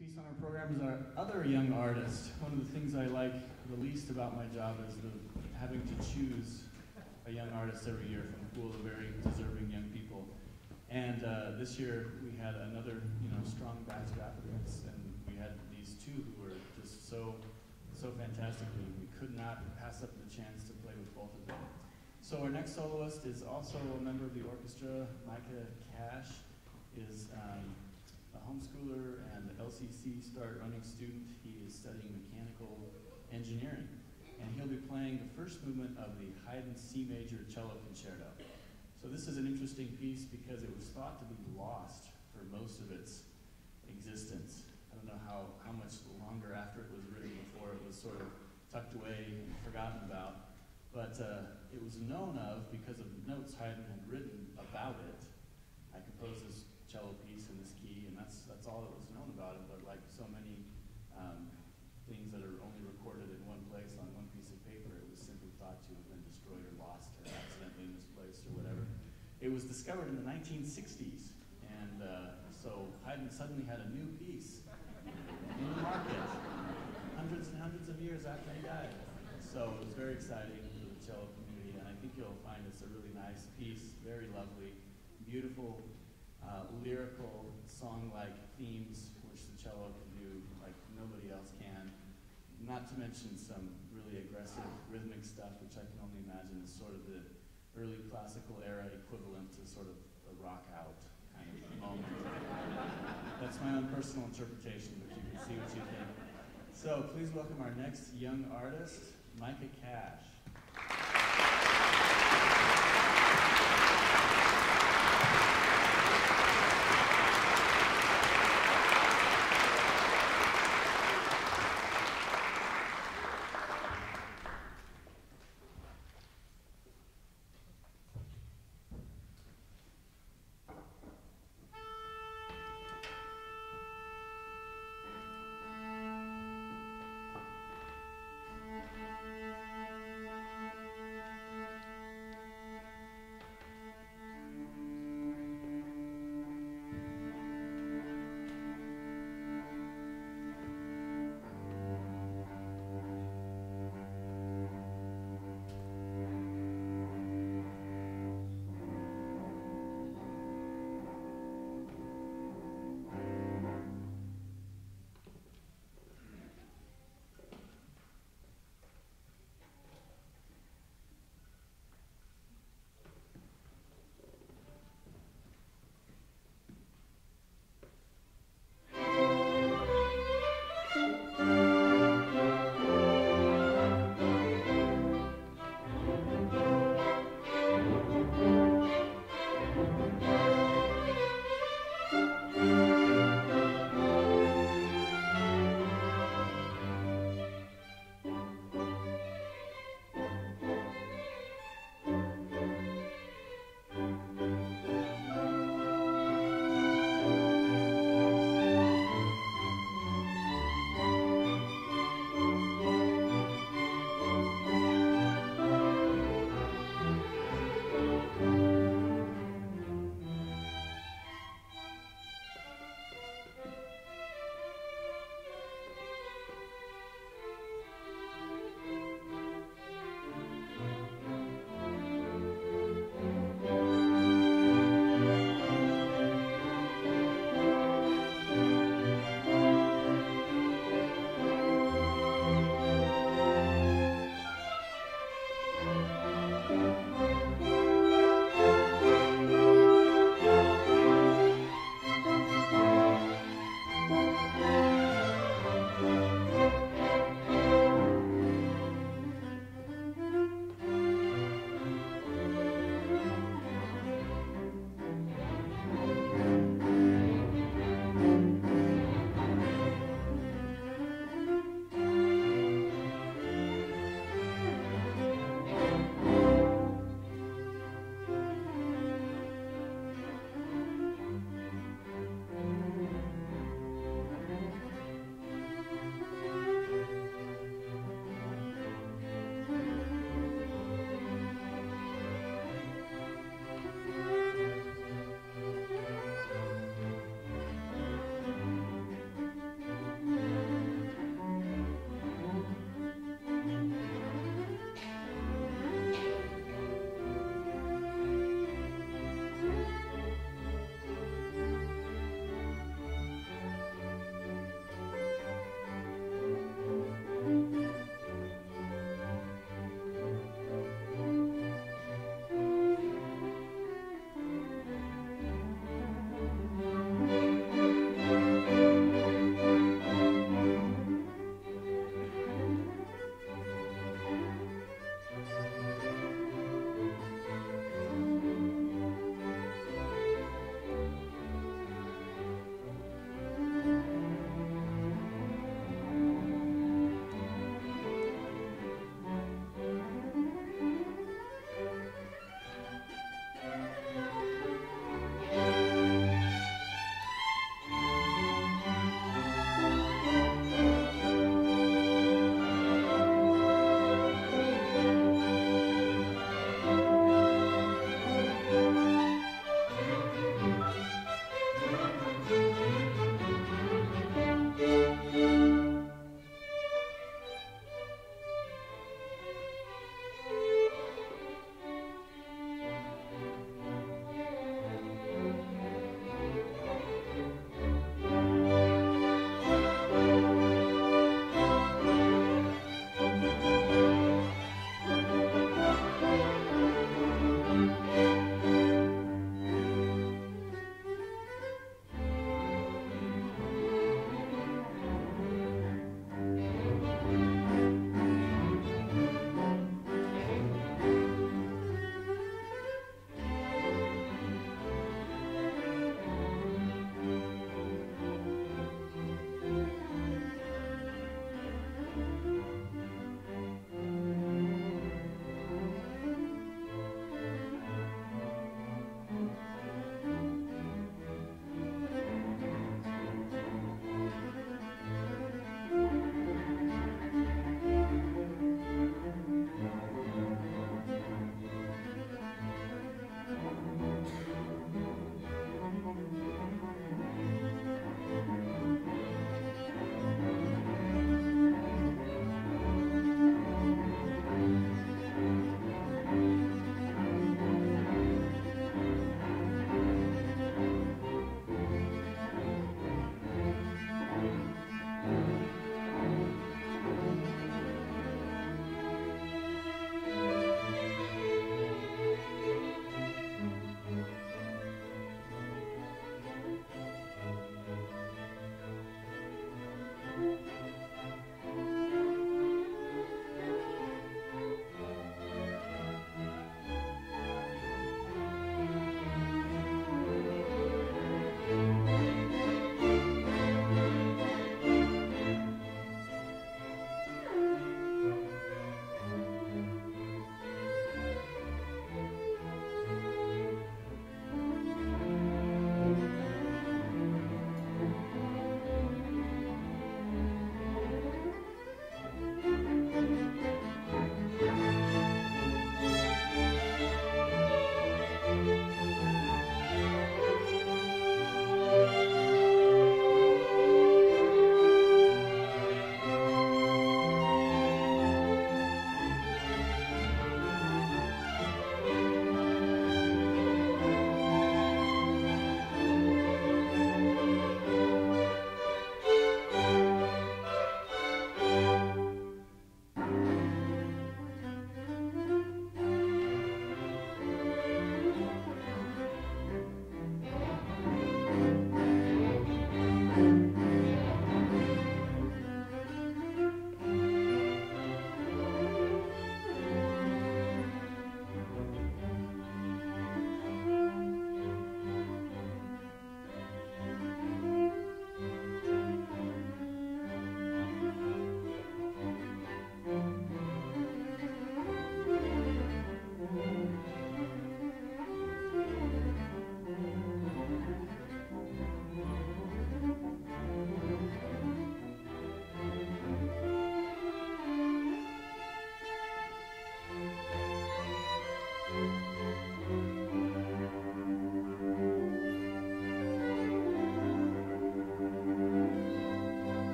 piece on our program is our other young artist. One of the things I like the least about my job is the having to choose a young artist every year from a pool of very deserving young people. And uh, this year we had another, you know, strong batch of applicants, and we had these two who were just so, so fantastic. We, we could not pass up the chance to play with both of them. So our next soloist is also a member of the orchestra. Micah Cash is um, a homeschooler and the LCC Start Running student. He is studying mechanical engineering, and he'll be playing the first movement of the Haydn C major cello concerto. So this is an interesting piece because it was thought to be lost for most of its existence. I don't know how, how much longer after it was written before it was sort of tucked away and forgotten about. But uh, it was known of because of the notes Haydn had written about it. I composed this cello piece in this that's all that was known about it. But like so many um, things that are only recorded in one place on one piece of paper, it was simply thought to have been destroyed or lost or accidentally misplaced or whatever. It was discovered in the 1960s, and uh, so Haydn suddenly had a new piece in the market, hundreds and hundreds of years after he died. So it was very exciting for the cello community, and I think you'll find it's a really nice piece, very lovely, beautiful, uh, lyrical, song-like themes, which the cello can do like nobody else can. Not to mention some really aggressive rhythmic stuff, which I can only imagine is sort of the early classical era equivalent to sort of a rock out kind of moment. That's my own personal interpretation, but you can see what you think. So please welcome our next young artist, Micah Cash.